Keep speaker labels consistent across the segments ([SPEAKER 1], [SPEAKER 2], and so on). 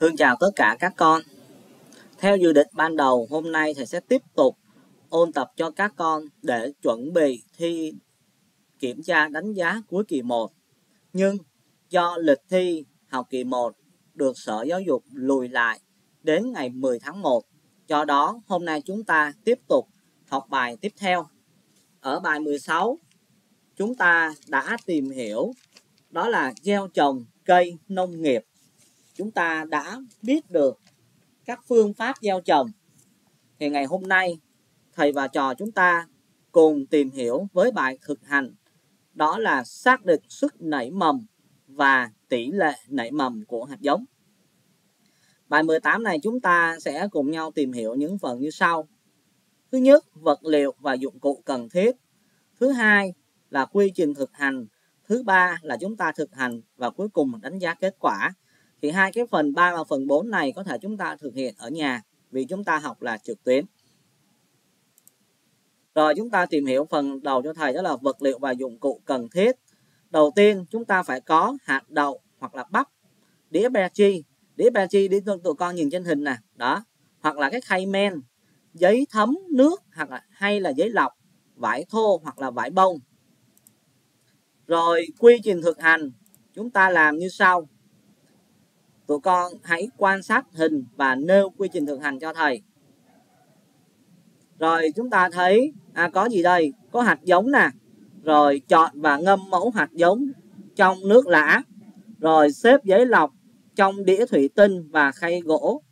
[SPEAKER 1] Hương chào tất cả các con. Theo dự định ban đầu, hôm nay thầy sẽ tiếp tục ôn tập cho các con để chuẩn bị thi kiểm tra đánh giá cuối kỳ 1. Nhưng do lịch thi học kỳ 1 được Sở Giáo dục lùi lại đến ngày 10 tháng 1, do đó hôm nay chúng ta tiếp tục học bài tiếp theo. Ở bài 16, chúng ta đã tìm hiểu đó là gieo trồng cây nông nghiệp chúng ta đã biết được các phương pháp gieo trồng thì ngày hôm nay thầy và trò chúng ta cùng tìm hiểu với bài thực hành đó là xác định sức nảy mầm và tỷ lệ nảy mầm của hạt giống. Bài 18 này chúng ta sẽ cùng nhau tìm hiểu những phần như sau. Thứ nhất, vật liệu và dụng cụ cần thiết. Thứ hai là quy trình thực hành. Thứ ba là chúng ta thực hành và cuối cùng đánh giá kết quả thì hai cái phần 3 và phần 4 này có thể chúng ta thực hiện ở nhà, vì chúng ta học là trực tuyến. Rồi chúng ta tìm hiểu phần đầu cho thầy đó là vật liệu và dụng cụ cần thiết. Đầu tiên, chúng ta phải có hạt đậu hoặc là bắp, đĩa be chi. Đĩa be chi đi tụi con nhìn trên hình nè, đó. Hoặc là cái khay men, giấy thấm nước hoặc là, hay là giấy lọc, vải thô hoặc là vải bông. Rồi quy trình thực hành, chúng ta làm như sau tụi con hãy quan sát hình và nêu quy trình thực hành cho thầy. Rồi chúng ta thấy à, có gì đây? Có hạt giống nè. Rồi chọn và ngâm mẫu hạt giống trong nước lã. Rồi xếp giấy lọc trong đĩa thủy tinh và khay gỗ.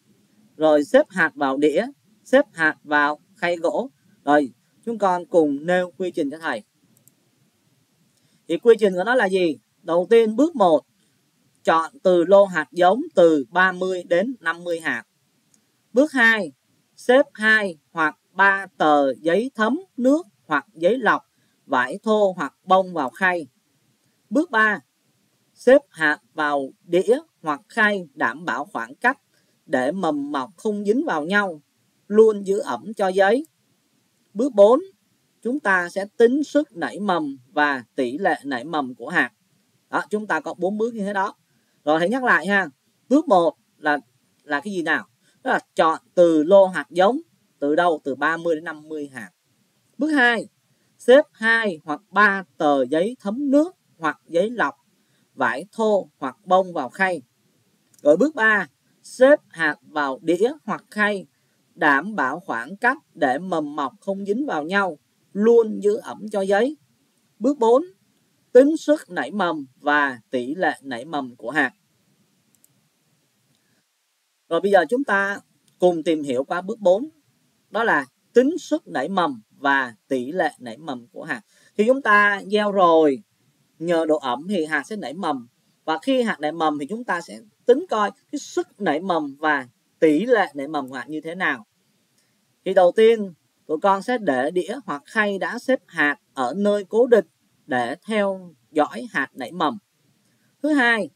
[SPEAKER 1] Rồi xếp hạt vào đĩa xếp hạt vào khay gỗ. Rồi chúng con cùng nêu quy trình cho thầy. Thì quy trình của nó là gì? Đầu tiên bước 1 chọn từ lô hạt giống từ 30 đến 50 hạt. Bước 2, xếp 2 hoặc 3 tờ giấy thấm nước hoặc giấy lọc, vải thô hoặc bông vào khay. Bước 3, xếp hạt vào đĩa hoặc khay đảm bảo khoảng cách để mầm mọc không dính vào nhau, luôn giữ ẩm cho giấy. Bước 4, chúng ta sẽ tính sức nảy mầm và tỷ lệ nảy mầm của hạt. Đó, chúng ta có bốn bước như thế đó rồi hãy nhắc lại ha. Bước 1 là là cái gì nào? Đó là chọn từ lô hạt giống từ đâu? Từ 30 đến 50 hạt. Bước 2 xếp 2 hoặc 3 tờ giấy thấm nước hoặc giấy lọc, vải thô hoặc bông vào khay. Rồi bước 3 xếp hạt vào đĩa hoặc khay, đảm bảo khoảng cách để mầm mọc không dính vào nhau, luôn giữ ẩm cho giấy. Bước 4 tính suất nảy mầm và tỷ lệ nảy mầm của hạt. Rồi bây giờ chúng ta cùng tìm hiểu qua bước 4. Đó là tính suất nảy mầm và tỷ lệ nảy mầm của hạt. Khi chúng ta gieo rồi, nhờ độ ẩm thì hạt sẽ nảy mầm. Và khi hạt nảy mầm thì chúng ta sẽ tính coi cái sức nảy mầm và tỷ lệ nảy mầm của hạt như thế nào. Thì đầu tiên, tụi con sẽ để đĩa hoặc khay đã xếp hạt ở nơi cố định để theo dõi hạt nảy mầm. Thứ hai,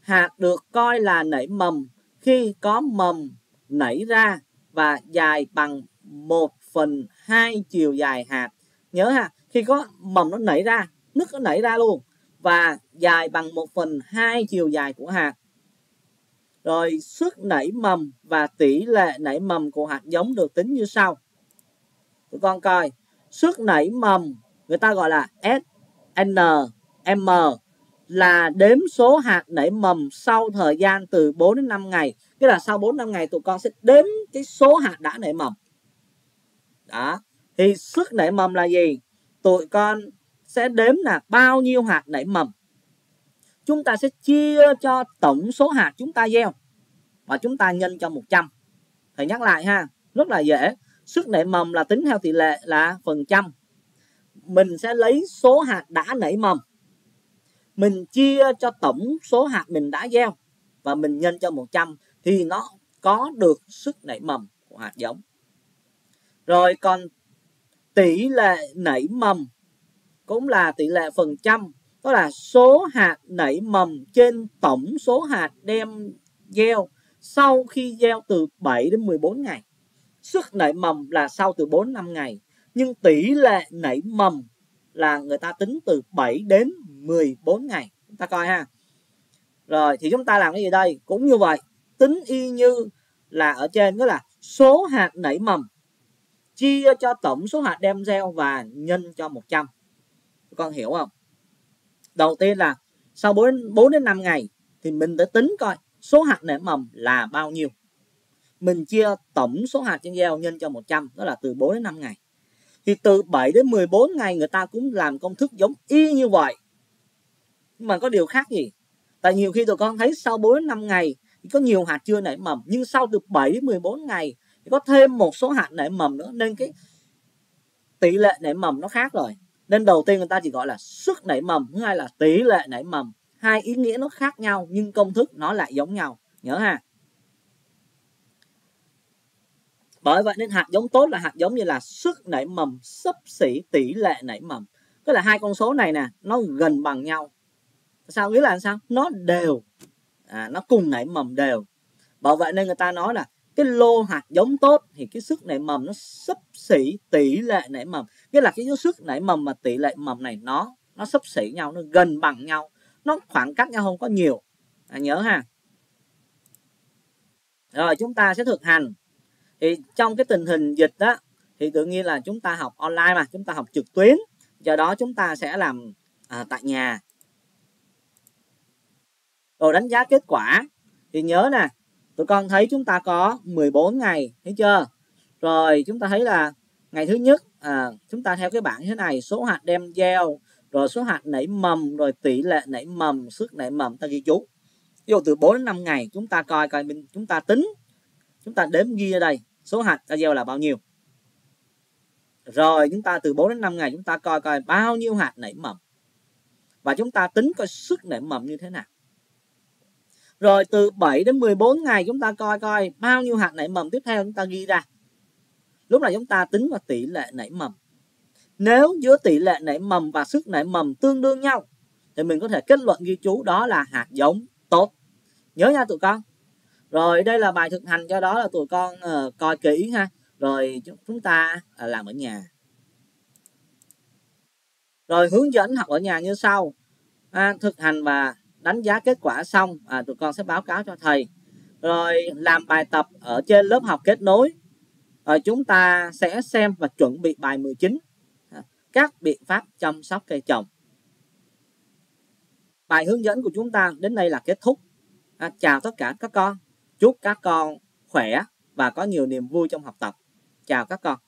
[SPEAKER 1] hạt được coi là nảy mầm khi có mầm nảy ra và dài bằng 1 phần 2 chiều dài hạt. Nhớ ha, khi có mầm nó nảy ra, nước nó nảy ra luôn và dài bằng 1 phần 2 chiều dài của hạt. Rồi sức nảy mầm và tỷ lệ nảy mầm của hạt giống được tính như sau. Tụi con coi, sức nảy mầm người ta gọi là S N, M là đếm số hạt nảy mầm sau thời gian từ 4 đến 5 ngày. Tức là sau 4 5 ngày tụi con sẽ đếm cái số hạt đã nảy mầm. Đó. Thì sức nảy mầm là gì? Tụi con sẽ đếm là bao nhiêu hạt nảy mầm. Chúng ta sẽ chia cho tổng số hạt chúng ta gieo và chúng ta nhân cho 100. Thầy nhắc lại ha, rất là dễ. Sức nảy mầm là tính theo tỷ lệ là phần trăm mình sẽ lấy số hạt đã nảy mầm mình chia cho tổng số hạt mình đã gieo và mình nhân cho 100 thì nó có được sức nảy mầm của hạt giống. Rồi còn tỷ lệ nảy mầm cũng là tỷ lệ phần trăm, đó là số hạt nảy mầm trên tổng số hạt đem gieo sau khi gieo từ 7 đến 14 ngày. Sức nảy mầm là sau từ 4 năm ngày nhưng tỷ lệ nảy mầm là người ta tính từ 7 đến 14 ngày. Chúng ta coi ha. Rồi thì chúng ta làm cái gì đây? Cũng như vậy tính y như là ở trên đó là số hạt nảy mầm chia cho tổng số hạt đem gieo và nhân cho 100 con hiểu không? Đầu tiên là sau 4, 4 đến 5 ngày thì mình để tính coi số hạt nảy mầm là bao nhiêu. Mình chia tổng số hạt trên gieo nhân cho 100 đó là từ 4 đến 5 ngày thì từ 7 đến 14 ngày người ta cũng làm công thức giống y như vậy. Nhưng mà có điều khác gì? Tại nhiều khi tụi con thấy sau 4 đến 5 ngày thì có nhiều hạt chưa nảy mầm, nhưng sau từ 7 đến 14 ngày thì có thêm một số hạt nảy mầm nữa, nên cái tỷ lệ nảy mầm nó khác rồi. Nên đầu tiên người ta chỉ gọi là sức nảy mầm, thứ hai là tỷ lệ nảy mầm. Hai ý nghĩa nó khác nhau, nhưng công thức nó lại giống nhau. Nhớ ha? Bởi vậy nên hạt giống tốt là hạt giống như là sức nảy mầm sấp xỉ tỷ lệ nảy mầm. Tức là hai con số này nè nó gần bằng nhau. Sao nghĩa là sao? Nó đều à, nó cùng nảy mầm đều. Bởi vậy nên người ta nói là cái lô hạt giống tốt thì cái sức nảy mầm nó sấp xỉ tỷ lệ nảy mầm. Nghĩa là cái sức nảy mầm mà tỷ lệ mầm này nó nó sấp xỉ nhau nó gần bằng nhau. Nó khoảng cách nhau không có nhiều. À, nhớ ha. Rồi chúng ta sẽ thực hành thì trong cái tình hình dịch đó thì tự nhiên là chúng ta học online mà chúng ta học trực tuyến. Do đó chúng ta sẽ làm à, tại nhà. Rồi đánh giá kết quả. Thì nhớ nè tụi con thấy chúng ta có 14 ngày thấy chưa? Rồi chúng ta thấy là ngày thứ nhất à, chúng ta theo cái bảng như thế này số hạt đem gieo rồi số hạt nảy mầm rồi tỷ lệ nảy mầm sức nảy mầm ta ghi chú. Ví dụ từ 4 đến 5 ngày chúng ta coi coi mình chúng ta tính chúng ta đếm ghi ở đây, số hạt ta gieo là bao nhiêu? Rồi, chúng ta từ 4 đến 5 ngày chúng ta coi coi bao nhiêu hạt nảy mầm. Và chúng ta tính coi sức nảy mầm như thế nào. Rồi, từ 7 đến 14 ngày chúng ta coi coi bao nhiêu hạt nảy mầm tiếp theo chúng ta ghi ra. Lúc này chúng ta tính vào tỷ lệ nảy mầm. Nếu giữa tỷ lệ nảy mầm và sức nảy mầm tương đương nhau, thì mình có thể kết luận ghi chú đó là hạt giống tốt. Nhớ nha tụi con rồi đây là bài thực hành cho đó là tụi con uh, coi kỹ ha. Rồi chúng ta uh, làm ở nhà. Rồi hướng dẫn học ở nhà như sau. À, thực hành và đánh giá kết quả xong à, tụi con sẽ báo cáo cho thầy. Rồi làm bài tập ở trên lớp học kết nối. Rồi chúng ta sẽ xem và chuẩn bị bài 19 à, các biện pháp chăm sóc cây trồng. Bài hướng dẫn của chúng ta đến đây là kết thúc. À, chào tất cả các con chúc các con khỏe và có nhiều niềm vui trong học tập. Chào các con.